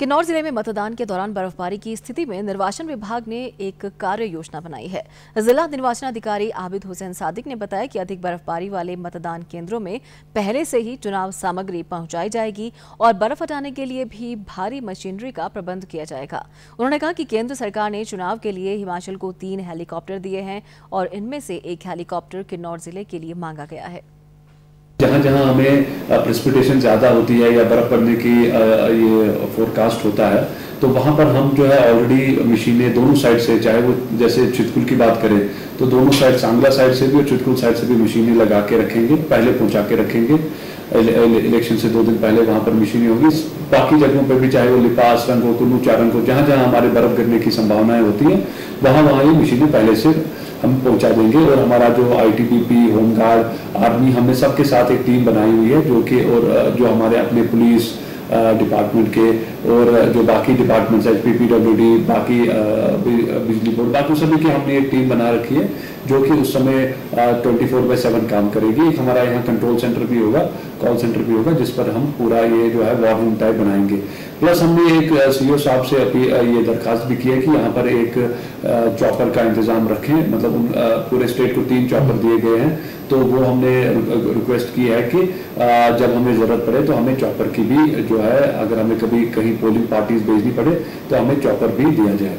किन्नौर ज़िले में मतदान के दौरान बर्फबारी की स्थिति में निर्वाचन विभाग ने एक कार्य योजना बनाई है। जिला निर्वाचन अधिकारी आबिद हुसैन सादिक ने बताया कि अधिक बर्फबारी वाले मतदान केंद्रों में पहले से ही चुनाव सामग्री पहुंचाई जाएगी और बर्फ़ हटाने के लिए भी भारी मशीनरी का प्रबंध किया जाएगा। उन्होंने कहा कि केंद्र सरकार ने चुनाव के लिए हिमाचल को तीन हेलीकॉप्टर दिए हैं और इनमें से एक हेलीकॉप्टर किन्नौर ज़िले के लिए मांगा गया है। जहाँ जहाँ हमें प्रेसिपिटेशन ज़्यादा होती है या बर्फ़ पड़ने की ये फोरकास्ट होता है तो वहाँ पर हम जो है ऑलरेडी मशीनें दोनों साइड से, चाहे वो जैसे चितकुल की बात करें तो दोनों साइड सांगला साइड से भी और चितकुल साइड से भी मशीनें लगा के रखेंगे, पहले पहुँचा के रखेंगे। इलेक्शन से दो दिन पहले वहाँ पर मशीनें होगी। बाकी जगहों पर भी चाहे वो लिपास रंग हो कुल्लू चारंग हो, जहाँ जहाँ हमारे बर्फ़ गिरने की संभावनाएँ होती हैं, वहाँ वहाँ ये मशीनें पहले से हम पहुँचा देंगे। और हमारा जो आईटीबीपी होमगार्ड आर्मी हमने सबके साथ एक टीम बनाई हुई है, जो कि और जो हमारे अपने पुलिस डिपार्टमेंट के और जो बाकी departments H P P W D बाकी बिजली बोर्ड, बाकी सभी की हमने एक टीम बना रखी है, जो कि उस समय ट्वेंटी फोर बाई सेवन काम करेगी। एक हमारा यहाँ कंट्रोल सेंटर भी होगा कॉल सेंटर भी होगा, जिस पर हम पूरा ये जो है वॉर रूम टाइप बनाएँगे। प्लस हमने एक सीओ साहब से अपी ये दरखास्त भी की है कि यहाँ पर एक चॉपर का इंतज़ाम रखें। मतलब पूरे स्टेट को तीन चॉपर दिए गए हैं। तो वो हमने रिक्वेस्ट की है कि जब हमें ज़रूरत पड़े तो हमें चॉपर की भी जो है, अगर हमें कभी कहीं पोलिंग पार्टीज़ भेजनी पड़े तो हमें चॉपर भी दिया जाए।